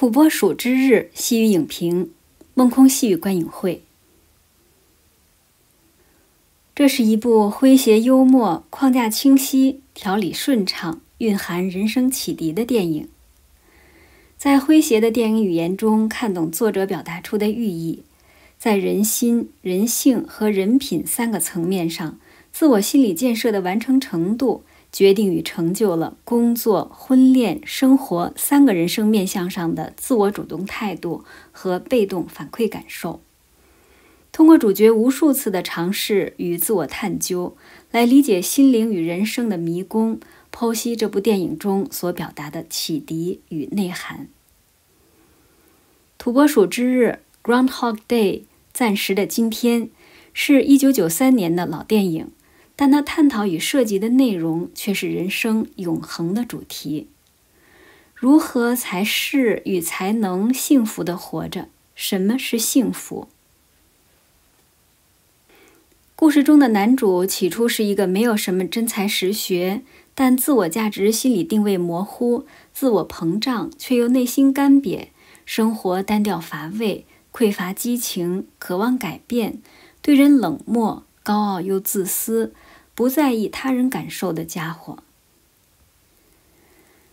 土拨鼠之日细雨影评，梦空细雨观影会。这是一部诙谐幽默、框架清晰、条理顺畅、蕴含人生启迪的电影。在诙谐的电影语言中看懂作者表达出的寓意，在人心、人性和人品三个层面上，自我心理建设的完成程度。决定与成就了工作、婚恋、生活三个人生面向上的自我主动态度和被动反馈感受。通过主角无数次的尝试与自我探究，来理解心灵与人生的迷宫，剖析这部电影中所表达的启迪与内涵。土拨鼠之日 （Groundhog Day） 暂时的今天，是一九九三年的老电影。但他探讨与涉及的内容却是人生永恒的主题：如何才是与才能幸福的活着？什么是幸福？故事中的男主起初是一个没有什么真才实学，但自我价值心理定位模糊、自我膨胀却又内心干瘪、生活单调乏味、匮乏激情、渴望改变、对人冷漠、高傲又自私。不在意他人感受的家伙。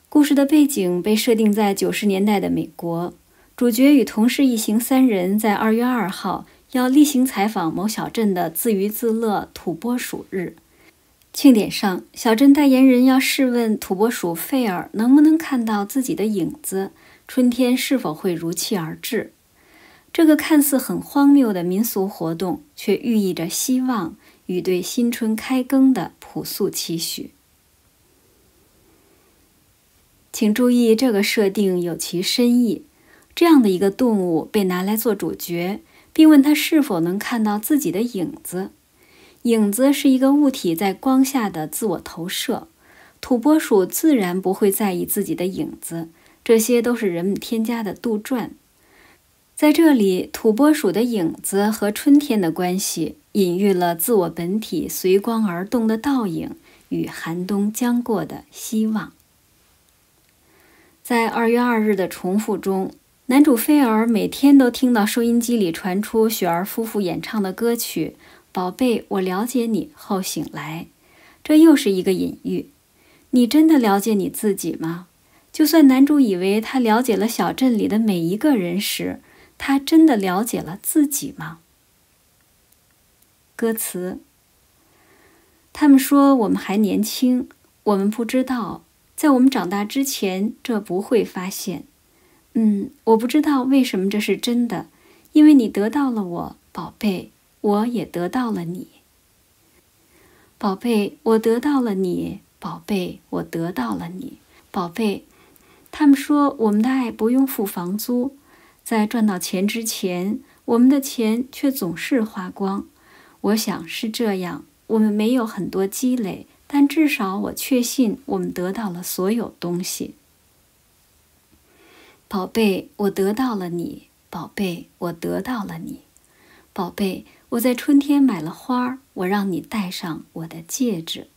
故事的背景被设定在九十年代的美国，主角与同事一行三人在二月二号要例行采访某小镇的自娱自乐土拨鼠日。庆典上，小镇代言人要试问土拨鼠费尔能不能看到自己的影子，春天是否会如期而至。这个看似很荒谬的民俗活动，却寓意着希望。与对新春开耕的朴素期许，请注意这个设定有其深意。这样的一个动物被拿来做主角，并问他是否能看到自己的影子。影子是一个物体在光下的自我投射。土拨鼠自然不会在意自己的影子，这些都是人们添加的杜撰。在这里，土拨鼠的影子和春天的关系，隐喻了自我本体随光而动的倒影与寒冬将过的希望。在二月二日的重复中，男主菲尔每天都听到收音机里传出雪儿夫妇演唱的歌曲《宝贝，我了解你》后醒来，这又是一个隐喻。你真的了解你自己吗？就算男主以为他了解了小镇里的每一个人时，他真的了解了自己吗？歌词。他们说我们还年轻，我们不知道，在我们长大之前，这不会发现。嗯，我不知道为什么这是真的，因为你得到了我，宝贝，我也得到了你。宝贝，我得到了你，宝贝，我得到了你，宝贝。他们说我们的爱不用付房租。在赚到钱之前，我们的钱却总是花光。我想是这样。我们没有很多积累，但至少我确信我们得到了所有东西。宝贝，我得到了你。宝贝，我得到了你。宝贝，我在春天买了花儿，我让你戴上我的戒指。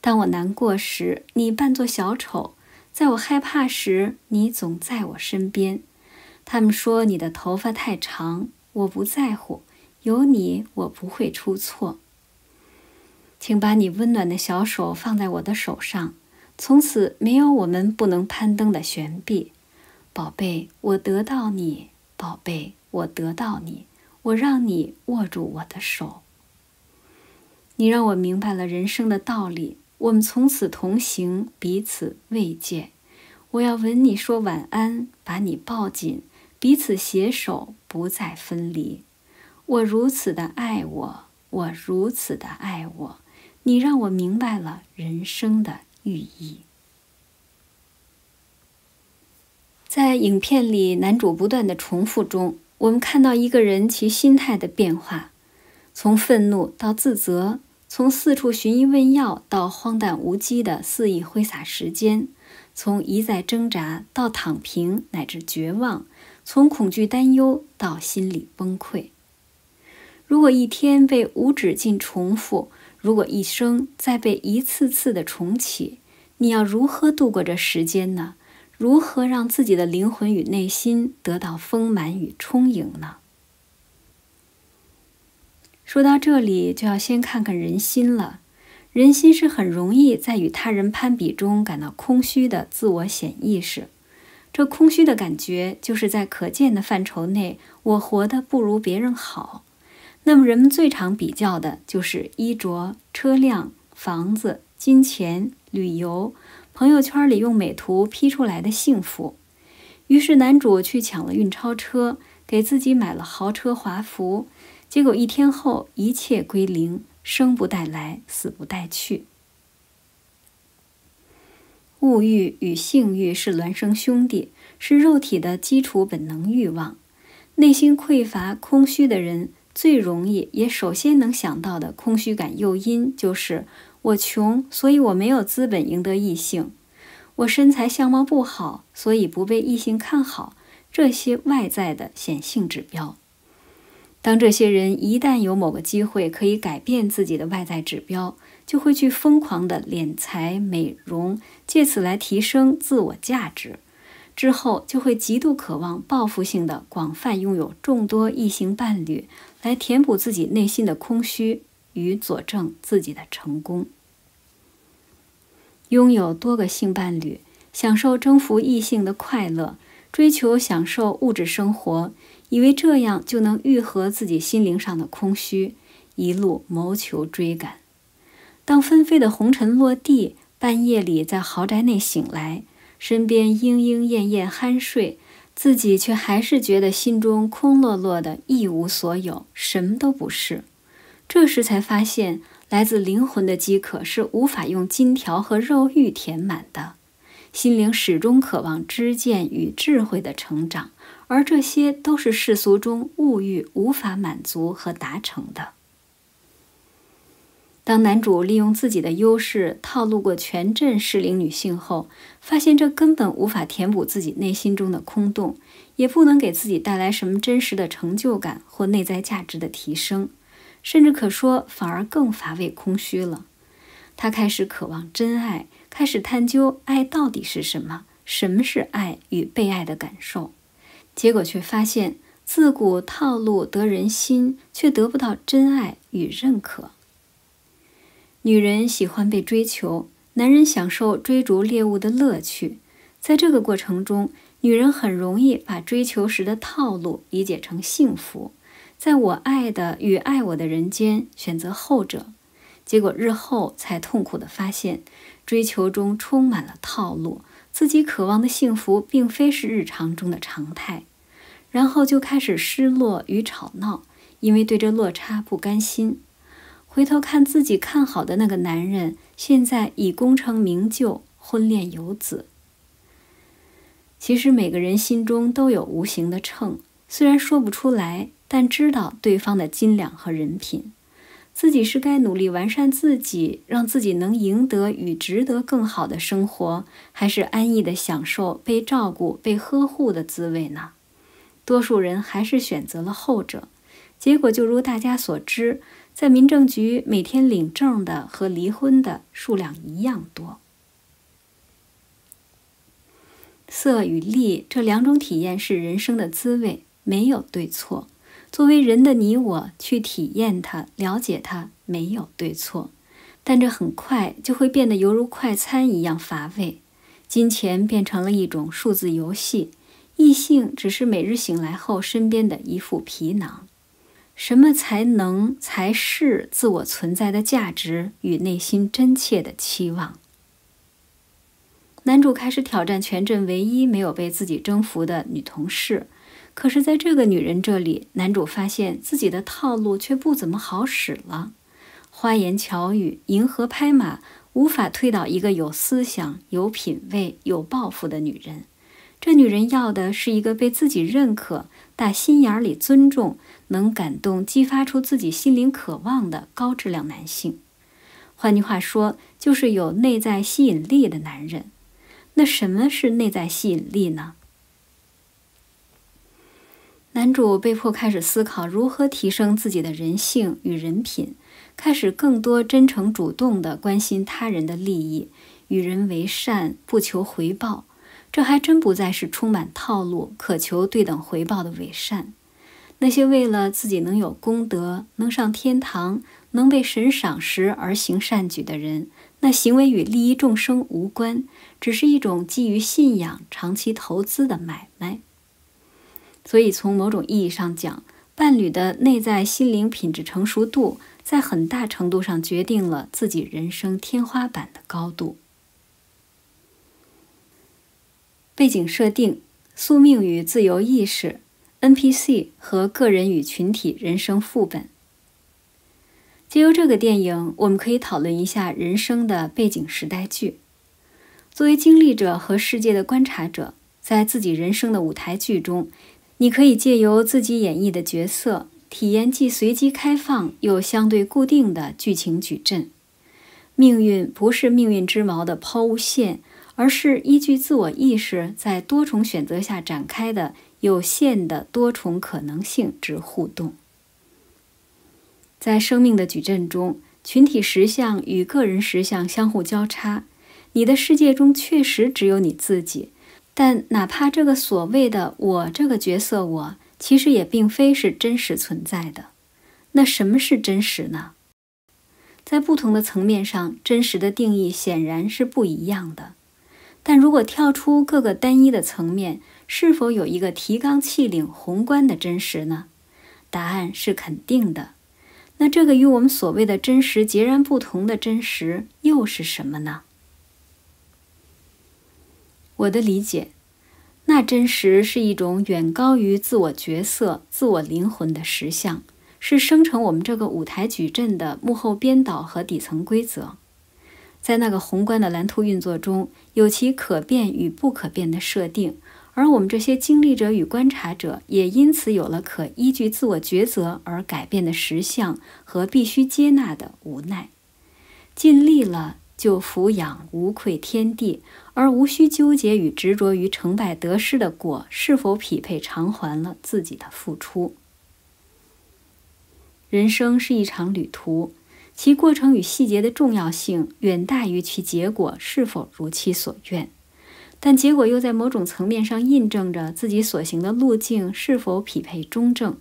当我难过时，你扮作小丑；在我害怕时，你总在我身边。他们说你的头发太长，我不在乎，有你我不会出错。请把你温暖的小手放在我的手上，从此没有我们不能攀登的悬臂。宝贝，我得到你，宝贝，我得到你，我让你握住我的手。你让我明白了人生的道理，我们从此同行，彼此慰藉。我要吻你说晚安，把你抱紧。彼此携手，不再分离。我如此的爱我，我如此的爱我。你让我明白了人生的寓意。在影片里，男主不断的重复中，我们看到一个人其心态的变化，从愤怒到自责，从四处寻医问药到荒诞无稽的肆意挥洒时间，从一再挣扎到躺平乃至绝望。从恐惧、担忧到心理崩溃。如果一天被无止境重复，如果一生再被一次次的重启，你要如何度过这时间呢？如何让自己的灵魂与内心得到丰满与充盈呢？说到这里，就要先看看人心了。人心是很容易在与他人攀比中感到空虚的自我显意识。这空虚的感觉，就是在可见的范畴内，我活得不如别人好。那么，人们最常比较的就是衣着、车辆、房子、金钱、旅游、朋友圈里用美图 P 出来的幸福。于是，男主去抢了运钞车，给自己买了豪车华服，结果一天后一切归零，生不带来，死不带去。物欲与性欲是孪生兄弟，是肉体的基础本能欲望。内心匮乏、空虚的人，最容易也首先能想到的空虚感诱因，就是我穷，所以我没有资本赢得异性；我身材相貌不好，所以不被异性看好。这些外在的显性指标。当这些人一旦有某个机会可以改变自己的外在指标，就会去疯狂的敛财美容，借此来提升自我价值。之后就会极度渴望报复性的广泛拥有众多异性伴侣，来填补自己内心的空虚与佐证自己的成功。拥有多个性伴侣，享受征服异性的快乐，追求享受物质生活，以为这样就能愈合自己心灵上的空虚，一路谋求追赶。当纷飞的红尘落地，半夜里在豪宅内醒来，身边莺莺燕燕酣睡，自己却还是觉得心中空落落的，一无所有，什么都不是。这时才发现，来自灵魂的饥渴是无法用金条和肉欲填满的，心灵始终渴望知见与智慧的成长，而这些都是世俗中物欲无法满足和达成的。当男主利用自己的优势套路过全镇适龄女性后，发现这根本无法填补自己内心中的空洞，也不能给自己带来什么真实的成就感或内在价值的提升，甚至可说反而更乏味空虚了。他开始渴望真爱，开始探究爱到底是什么，什么是爱与被爱的感受。结果却发现，自古套路得人心，却得不到真爱与认可。女人喜欢被追求，男人享受追逐猎物的乐趣。在这个过程中，女人很容易把追求时的套路理解成幸福，在我爱的与爱我的人间选择后者，结果日后才痛苦地发现，追求中充满了套路，自己渴望的幸福并非是日常中的常态，然后就开始失落与吵闹，因为对这落差不甘心。回头看自己看好的那个男人，现在已功成名就，婚恋有子。其实每个人心中都有无形的秤，虽然说不出来，但知道对方的斤两和人品。自己是该努力完善自己，让自己能赢得与值得更好的生活，还是安逸的享受被照顾、被呵护的滋味呢？多数人还是选择了后者，结果就如大家所知。在民政局每天领证的和离婚的数量一样多。色与利这两种体验是人生的滋味，没有对错。作为人的你我去体验它、了解它，没有对错。但这很快就会变得犹如快餐一样乏味。金钱变成了一种数字游戏，异性只是每日醒来后身边的一副皮囊。什么才能才是自我存在的价值与内心真切的期望？男主开始挑战全镇唯一没有被自己征服的女同事，可是，在这个女人这里，男主发现自己的套路却不怎么好使了。花言巧语、迎合拍马，无法推倒一个有思想、有品味、有抱负的女人。这女人要的是一个被自己认可、打心眼里尊重。能感动、激发出自己心灵渴望的高质量男性，换句话说，就是有内在吸引力的男人。那什么是内在吸引力呢？男主被迫开始思考如何提升自己的人性与人品，开始更多真诚主动地关心他人的利益，与人为善，不求回报。这还真不再是充满套路、渴求对等回报的伪善。那些为了自己能有功德、能上天堂、能被神赏识而行善举的人，那行为与利益众生无关，只是一种基于信仰、长期投资的买卖。所以，从某种意义上讲，伴侣的内在心灵品质成熟度，在很大程度上决定了自己人生天花板的高度。背景设定：宿命与自由意识。NPC 和个人与群体人生副本。借由这个电影，我们可以讨论一下人生的背景时代剧。作为经历者和世界的观察者，在自己人生的舞台剧中，你可以借由自己演绎的角色，体验既随机开放又相对固定的剧情矩阵。命运不是命运之矛的抛物线，而是依据自我意识在多重选择下展开的。有限的多重可能性之互动，在生命的矩阵中，群体实相与个人实相相互交叉。你的世界中确实只有你自己，但哪怕这个所谓的“我”这个角色“我”，其实也并非是真实存在的。那什么是真实呢？在不同的层面上，真实的定义显然是不一样的。但如果跳出各个单一的层面，是否有一个提纲挈领、宏观的真实呢？答案是肯定的。那这个与我们所谓的真实截然不同的真实又是什么呢？我的理解，那真实是一种远高于自我角色、自我灵魂的实相，是生成我们这个舞台矩阵的幕后编导和底层规则。在那个宏观的蓝图运作中，有其可变与不可变的设定。而我们这些经历者与观察者，也因此有了可依据自我抉择而改变的实相和必须接纳的无奈。尽力了，就抚养无愧天地，而无需纠结与执着于成败得失的果是否匹配偿还了自己的付出。人生是一场旅途，其过程与细节的重要性远大于其结果是否如其所愿。但结果又在某种层面上印证着自己所行的路径是否匹配中正。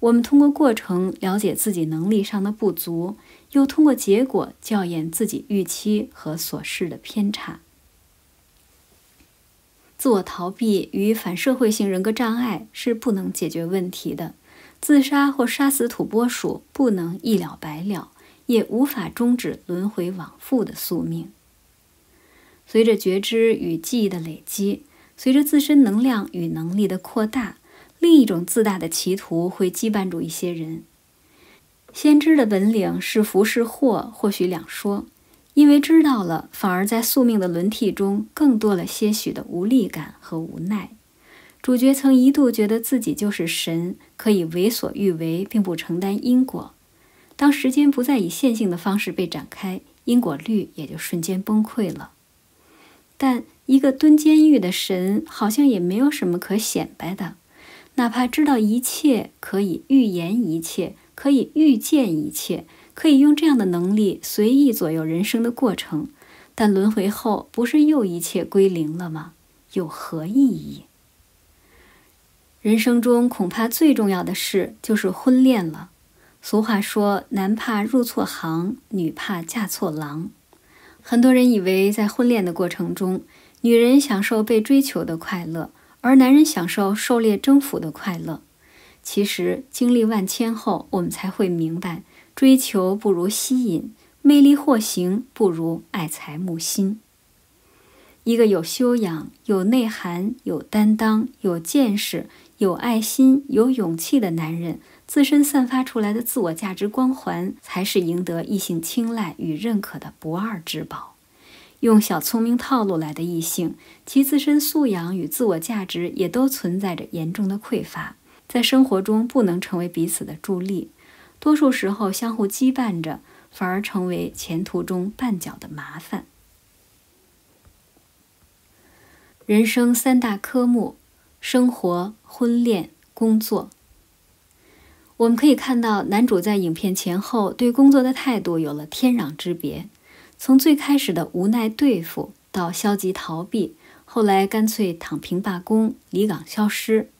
我们通过过程了解自己能力上的不足，又通过结果校验自己预期和所示的偏差。自我逃避与反社会性人格障碍是不能解决问题的，自杀或杀死土拨鼠不能一了百了，也无法终止轮回往复的宿命。随着觉知与记忆的累积，随着自身能量与能力的扩大，另一种自大的歧途会羁绊住一些人。先知的本领是福是祸，或许两说。因为知道了，反而在宿命的轮替中更多了些许的无力感和无奈。主角曾一度觉得自己就是神，可以为所欲为，并不承担因果。当时间不再以线性的方式被展开，因果律也就瞬间崩溃了。但一个蹲监狱的神好像也没有什么可显摆的，哪怕知道一切，可以预言一切，可以预见一切，可以用这样的能力随意左右人生的过程，但轮回后不是又一切归零了吗？有何意义？人生中恐怕最重要的事就是婚恋了。俗话说：“男怕入错行，女怕嫁错郎。”很多人以为，在婚恋的过程中，女人享受被追求的快乐，而男人享受狩猎征服的快乐。其实，经历万千后，我们才会明白，追求不如吸引，魅力或行不如爱财慕心。一个有修养、有内涵、有担当、有见识、有爱心、有勇气的男人。自身散发出来的自我价值光环，才是赢得异性青睐与认可的不二之宝。用小聪明套路来的异性，其自身素养与自我价值也都存在着严重的匮乏，在生活中不能成为彼此的助力，多数时候相互羁绊着，反而成为前途中绊脚的麻烦。人生三大科目：生活、婚恋、工作。我们可以看到，男主在影片前后对工作的态度有了天壤之别。从最开始的无奈对付，到消极逃避，后来干脆躺平罢工，离岗消失。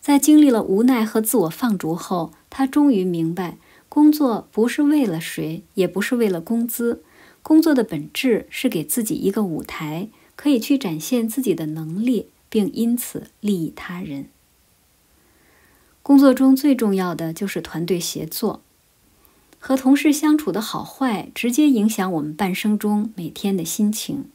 在经历了无奈和自我放逐后，他终于明白，工作不是为了谁，也不是为了工资。工作的本质是给自己一个舞台，可以去展现自己的能力，并因此利益他人。工作中最重要的就是团队协作，和同事相处的好坏，直接影响我们半生中每天的心情。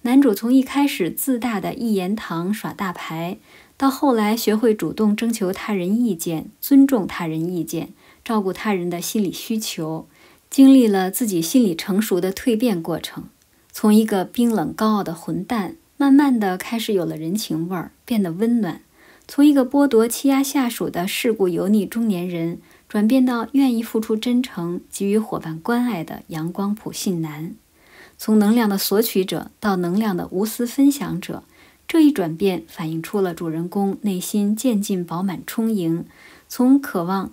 男主从一开始自大的一言堂耍大牌，到后来学会主动征求他人意见、尊重他人意见、照顾他人的心理需求，经历了自己心理成熟的蜕变过程，从一个冰冷高傲的混蛋，慢慢的开始有了人情味儿，变得温暖。从一个剥夺、欺压下属的世故油腻中年人，转变到愿意付出真诚、给予伙伴关爱的阳光普信男；从能量的索取者到能量的无私分享者，这一转变反映出了主人公内心渐进饱满充盈，从渴望、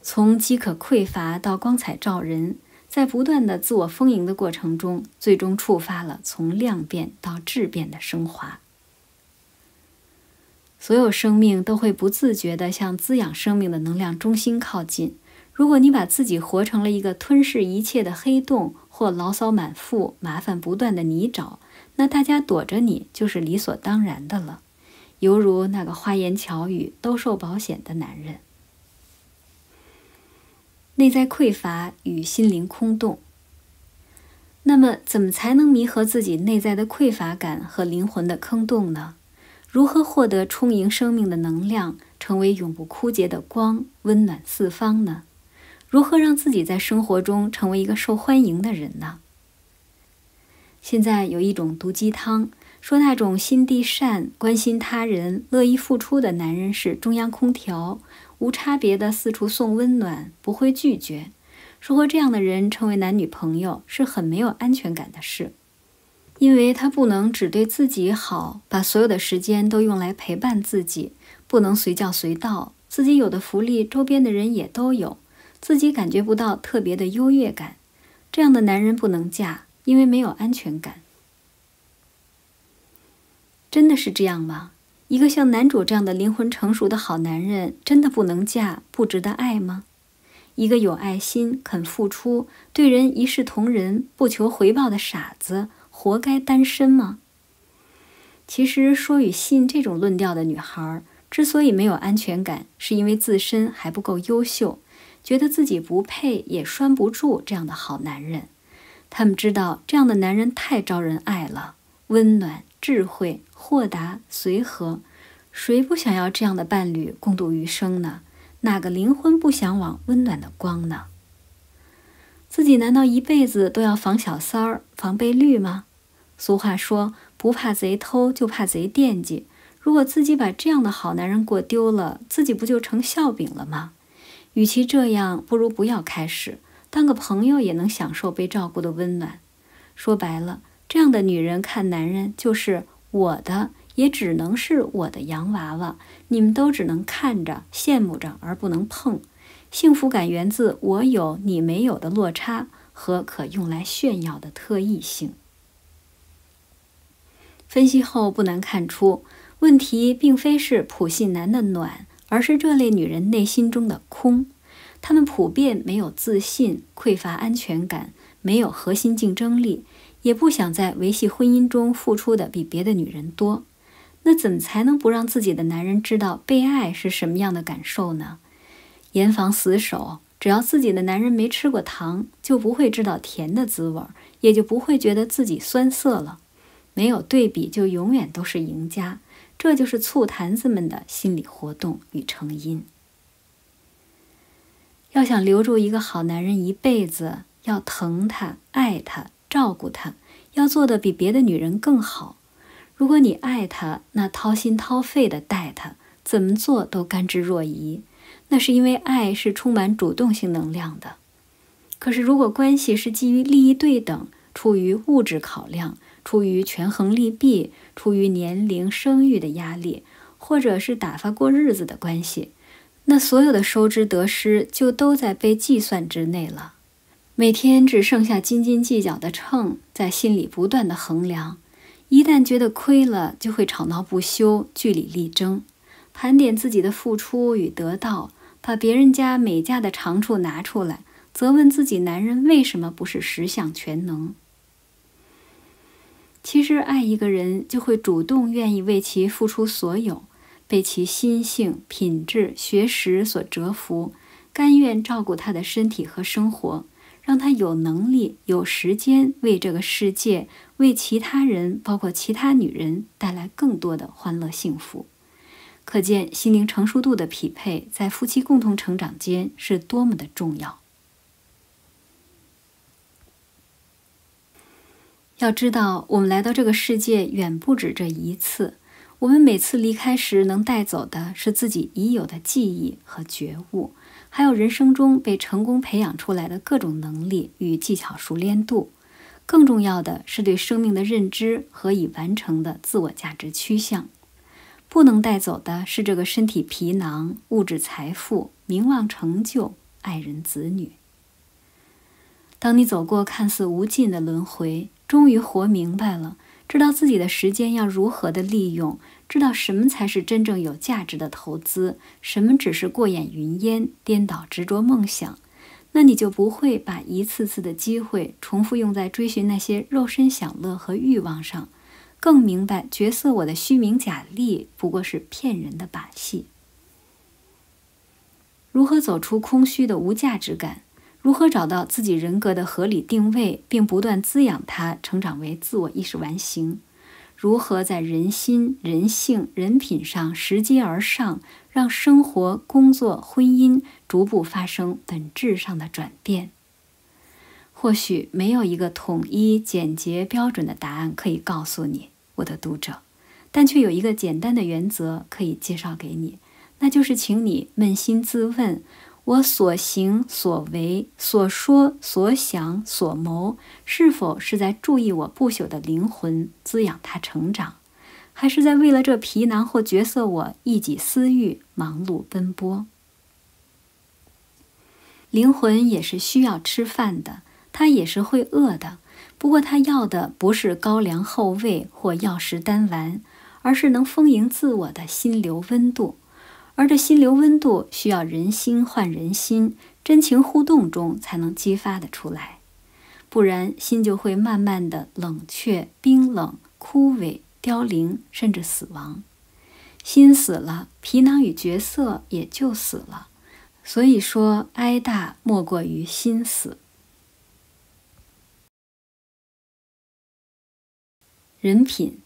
从饥渴匮乏到光彩照人，在不断的自我丰盈的过程中，最终触发了从量变到质变的升华。所有生命都会不自觉地向滋养生命的能量中心靠近。如果你把自己活成了一个吞噬一切的黑洞，或牢骚满腹、麻烦不断的泥沼，那大家躲着你就是理所当然的了。犹如那个花言巧语、兜售保险的男人。内在匮乏与心灵空洞。那么，怎么才能弥合自己内在的匮乏感和灵魂的坑洞呢？如何获得充盈生命的能量，成为永不枯竭的光，温暖四方呢？如何让自己在生活中成为一个受欢迎的人呢？现在有一种毒鸡汤，说那种心地善、关心他人、乐意付出的男人是中央空调，无差别的四处送温暖，不会拒绝。说和这样的人成为男女朋友是很没有安全感的事。因为他不能只对自己好，把所有的时间都用来陪伴自己，不能随叫随到，自己有的福利周边的人也都有，自己感觉不到特别的优越感。这样的男人不能嫁，因为没有安全感。真的是这样吗？一个像男主这样的灵魂成熟的好男人，真的不能嫁，不值得爱吗？一个有爱心、肯付出、对人一视同仁、不求回报的傻子。活该单身吗？其实说与信这种论调的女孩，之所以没有安全感，是因为自身还不够优秀，觉得自己不配，也拴不住这样的好男人。他们知道这样的男人太招人爱了，温暖、智慧、豁达、随和，谁不想要这样的伴侣共度余生呢？哪个灵魂不向往温暖的光呢？自己难道一辈子都要防小三儿、防被绿吗？俗话说：“不怕贼偷，就怕贼惦记。”如果自己把这样的好男人过丢了，自己不就成笑柄了吗？与其这样，不如不要开始，当个朋友也能享受被照顾的温暖。说白了，这样的女人看男人就是我的，也只能是我的洋娃娃，你们都只能看着、羡慕着，而不能碰。幸福感源自我有你没有的落差和可用来炫耀的特异性。分析后不难看出，问题并非是普信男的暖，而是这类女人内心中的空。她们普遍没有自信，匮乏安全感，没有核心竞争力，也不想在维系婚姻中付出的比别的女人多。那怎么才能不让自己的男人知道被爱是什么样的感受呢？严防死守，只要自己的男人没吃过糖，就不会知道甜的滋味，也就不会觉得自己酸涩了。没有对比，就永远都是赢家。这就是醋坛子们的心理活动与成因。要想留住一个好男人一辈子，要疼他、爱他、照顾他，要做的比别的女人更好。如果你爱他，那掏心掏肺的待他，怎么做都甘之若饴。那是因为爱是充满主动性能量的。可是，如果关系是基于利益对等，出于物质考量，出于权衡利弊，出于年龄、生育的压力，或者是打发过日子的关系，那所有的收支得失就都在被计算之内了。每天只剩下斤斤计较的秤，在心里不断的衡量。一旦觉得亏了，就会吵闹不休，据理力争，盘点自己的付出与得到，把别人家每家的长处拿出来，责问自己男人为什么不是十项全能。其实，爱一个人就会主动愿意为其付出所有，被其心性、品质、学识所折服，甘愿照顾他的身体和生活。让他有能力、有时间为这个世界、为其他人，包括其他女人带来更多的欢乐幸福。可见心灵成熟度的匹配，在夫妻共同成长间是多么的重要。要知道，我们来到这个世界远不止这一次。我们每次离开时，能带走的是自己已有的记忆和觉悟。还有人生中被成功培养出来的各种能力与技巧熟练度，更重要的是对生命的认知和已完成的自我价值趋向。不能带走的是这个身体皮囊、物质财富、名望成就、爱人子女。当你走过看似无尽的轮回，终于活明白了。知道自己的时间要如何的利用，知道什么才是真正有价值的投资，什么只是过眼云烟、颠倒执着梦想，那你就不会把一次次的机会重复用在追寻那些肉身享乐和欲望上，更明白角色我的虚名假利不过是骗人的把戏。如何走出空虚的无价值感？如何找到自己人格的合理定位，并不断滋养它，成长为自我意识完形？如何在人心、人性、人品上拾阶而上，让生活、工作、婚姻逐步发生本质上的转变？或许没有一个统一、简洁、标准的答案可以告诉你，我的读者，但却有一个简单的原则可以介绍给你，那就是，请你扪心自问。我所行所为、所说所想所谋，是否是在注意我不朽的灵魂，滋养它成长，还是在为了这皮囊或角色我一己私欲忙碌奔波？灵魂也是需要吃饭的，它也是会饿的。不过，它要的不是高粱厚味或药食丹丸，而是能丰盈自我的心流温度。而这心流温度需要人心换人心，真情互动中才能激发的出来，不然心就会慢慢的冷却、冰冷、枯萎、凋零，甚至死亡。心死了，皮囊与角色也就死了。所以说，哀大莫过于心死。人品，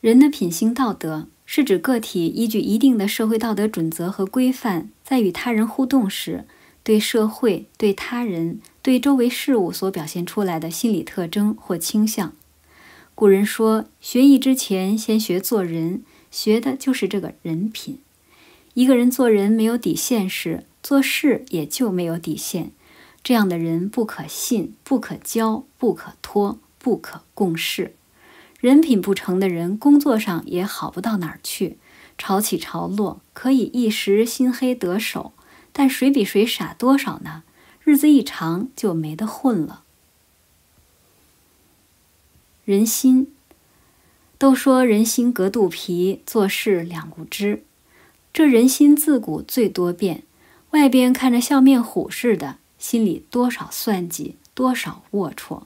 人的品行道德。是指个体依据一定的社会道德准则和规范，在与他人互动时，对社会、对他人、对周围事物所表现出来的心理特征或倾向。古人说：“学艺之前，先学做人。”学的就是这个人品。一个人做人没有底线时，做事也就没有底线。这样的人不可信、不可交、不可托、不可共事。人品不成的人，工作上也好不到哪儿去，潮起潮落，可以一时心黑得手，但谁比谁傻多少呢？日子一长就没得混了。人心，都说人心隔肚皮，做事两不知。这人心自古最多变，外边看着笑面虎似的，心里多少算计，多少龌龊。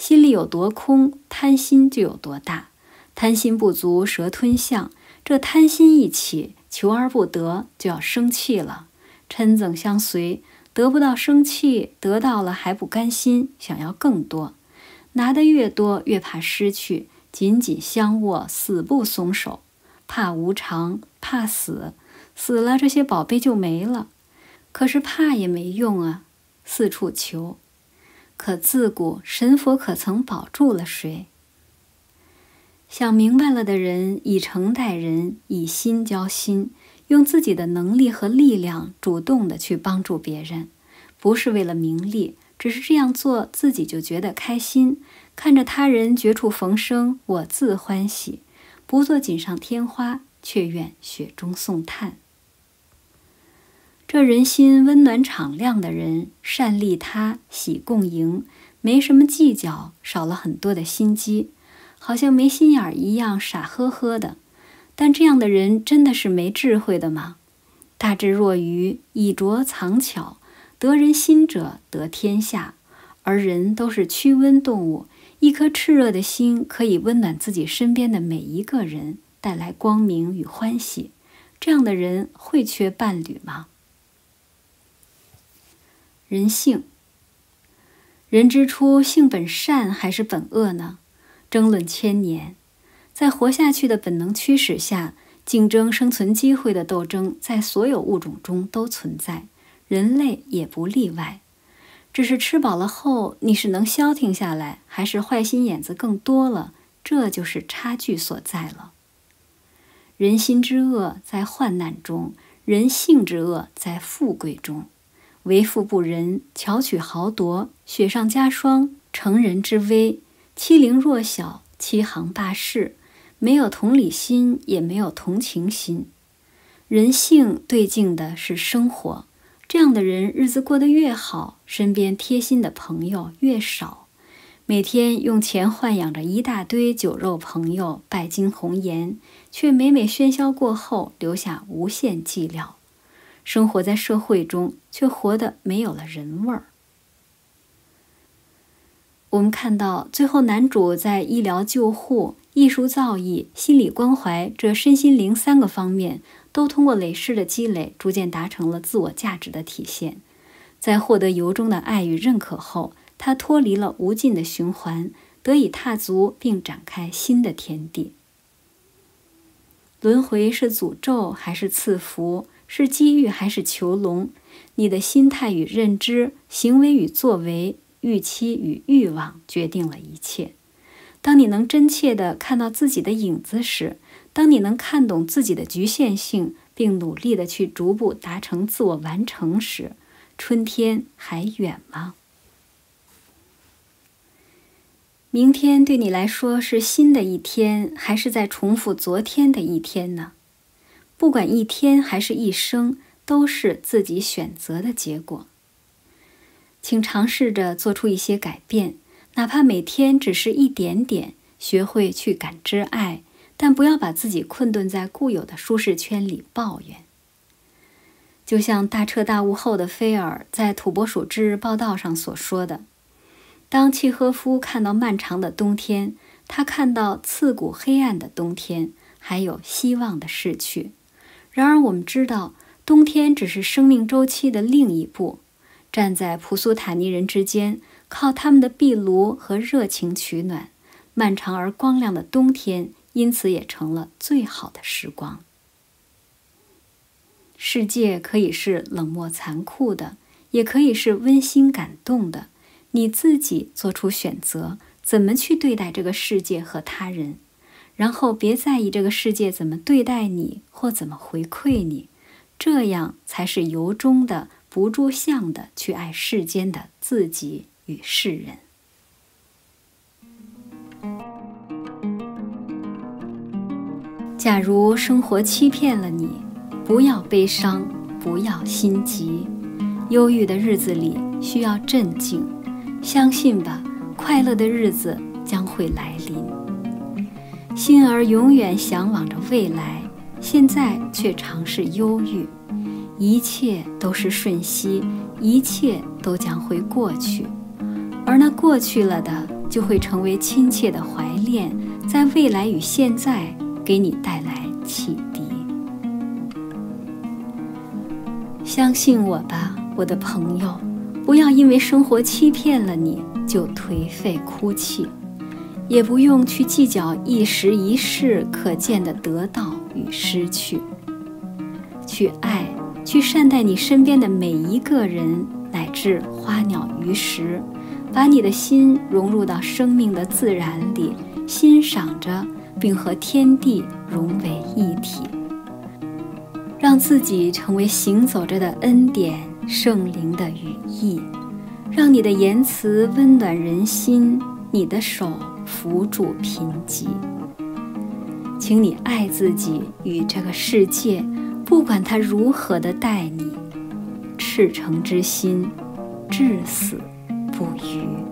心里有多空，贪心就有多大。贪心不足，蛇吞象。这贪心一起，求而不得，就要生气了。嗔憎相随，得不到生气，得到了还不甘心，想要更多。拿得越多，越怕失去，紧紧相握，死不松手。怕无常，怕死，死了这些宝贝就没了。可是怕也没用啊，四处求。可自古神佛可曾保住了谁？想明白了的人，以诚待人，以心交心，用自己的能力和力量，主动的去帮助别人，不是为了名利，只是这样做自己就觉得开心。看着他人绝处逢生，我自欢喜。不做锦上添花，却愿雪中送炭。这人心温暖敞亮的人，善利他，喜共赢，没什么计较，少了很多的心机，好像没心眼儿一样，傻呵呵的。但这样的人真的是没智慧的吗？大智若愚，以拙藏巧，得人心者得天下。而人都是趋温动物，一颗炽热的心可以温暖自己身边的每一个人，带来光明与欢喜。这样的人会缺伴侣吗？人性，人之初性本善还是本恶呢？争论千年，在活下去的本能驱使下，竞争生存机会的斗争在所有物种中都存在，人类也不例外。只是吃饱了后，你是能消停下来，还是坏心眼子更多了？这就是差距所在了。人心之恶在患难中，人性之恶在富贵中。为富不仁，巧取豪夺，雪上加霜，成人之危。欺凌弱小，欺行霸市，没有同理心，也没有同情心。人性对镜的是生活，这样的人日子过得越好，身边贴心的朋友越少。每天用钱豢养着一大堆酒肉朋友，拜金红颜，却每每喧嚣过后留下无限寂寥。生活在社会中，却活得没有了人味儿。我们看到，最后男主在医疗救护、艺术造诣、心理关怀这身心灵三个方面，都通过累世的积累，逐渐达成了自我价值的体现。在获得由衷的爱与认可后，他脱离了无尽的循环，得以踏足并展开新的天地。轮回是诅咒还是赐福？是机遇还是囚笼？你的心态与认知、行为与作为、预期与欲望，决定了一切。当你能真切地看到自己的影子时，当你能看懂自己的局限性，并努力地去逐步达成自我完成时，春天还远吗？明天对你来说是新的一天，还是在重复昨天的一天呢？不管一天还是一生，都是自己选择的结果。请尝试着做出一些改变，哪怕每天只是一点点，学会去感知爱，但不要把自己困顿在固有的舒适圈里抱怨。就像大彻大悟后的菲尔在《土拨鼠之日》报道上所说的：“当契诃夫看到漫长的冬天，他看到刺骨黑暗的冬天，还有希望的逝去。”然而，我们知道，冬天只是生命周期的另一步。站在普苏塔尼人之间，靠他们的壁炉和热情取暖，漫长而光亮的冬天，因此也成了最好的时光。世界可以是冷漠残酷的，也可以是温馨感动的。你自己做出选择，怎么去对待这个世界和他人？然后别在意这个世界怎么对待你或怎么回馈你，这样才是由衷的、不住相的去爱世间的自己与世人。假如生活欺骗了你，不要悲伤，不要心急。忧郁的日子里需要镇静，相信吧，快乐的日子将会来临。心儿永远向往着未来，现在却尝试忧郁。一切都是瞬息，一切都将会过去，而那过去了的，就会成为亲切的怀恋，在未来与现在给你带来启迪。相信我吧，我的朋友，不要因为生活欺骗了你就颓废哭泣。也不用去计较一时一世可见的得到与失去，去爱，去善待你身边的每一个人，乃至花鸟鱼食，把你的心融入到生命的自然里，欣赏着，并和天地融为一体，让自己成为行走着的恩典，圣灵的羽翼，让你的言辞温暖人心，你的手。扶助贫瘠，请你爱自己与这个世界，不管他如何的待你，赤诚之心，至死不渝。